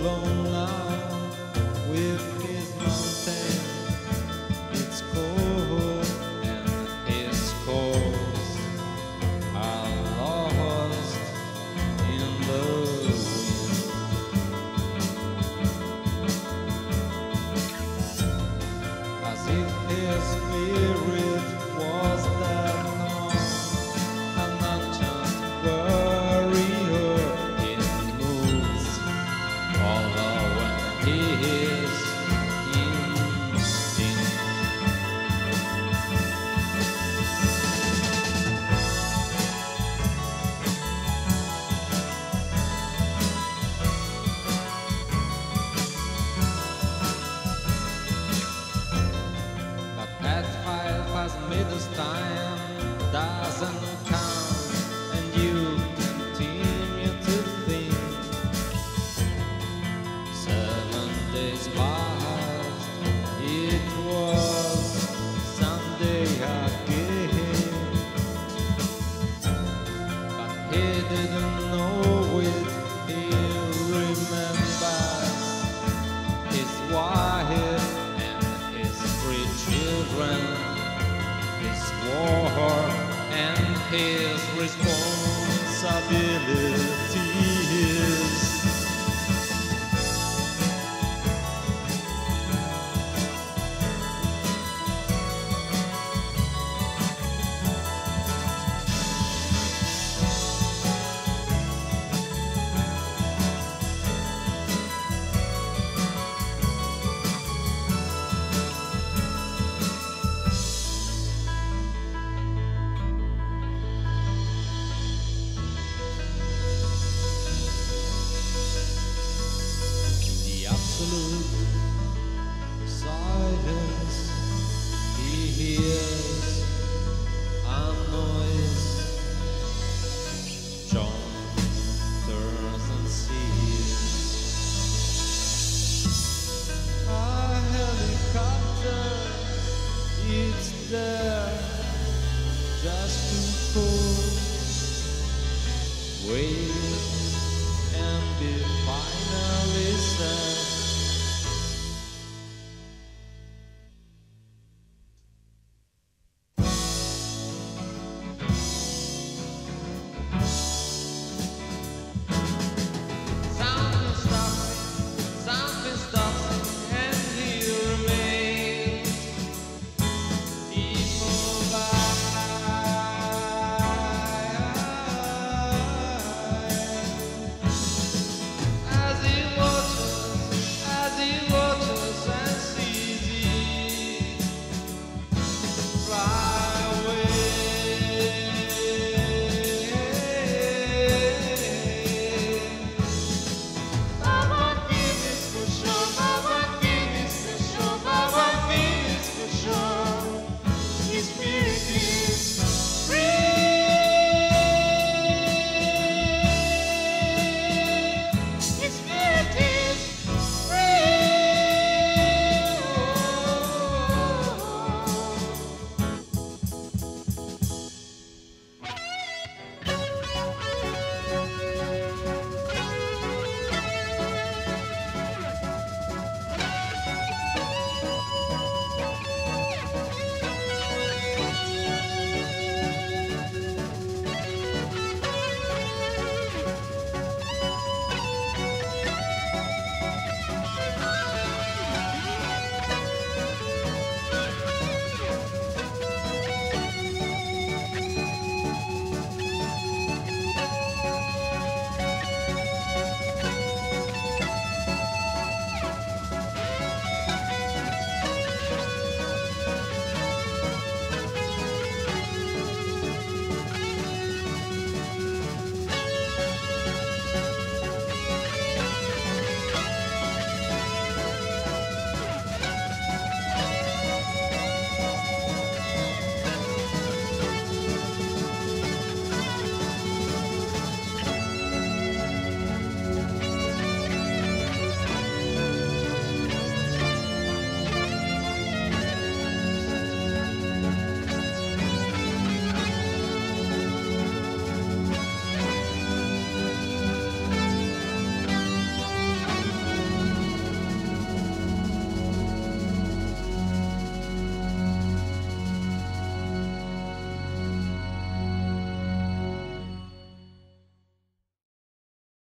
alone now with his mountain. It's cold and his course are lost in the wind. As if doesn't mean this time doesn't count, and you continue to think. Seven days passed, it was Sunday again, but he didn't know it. His responsibilities.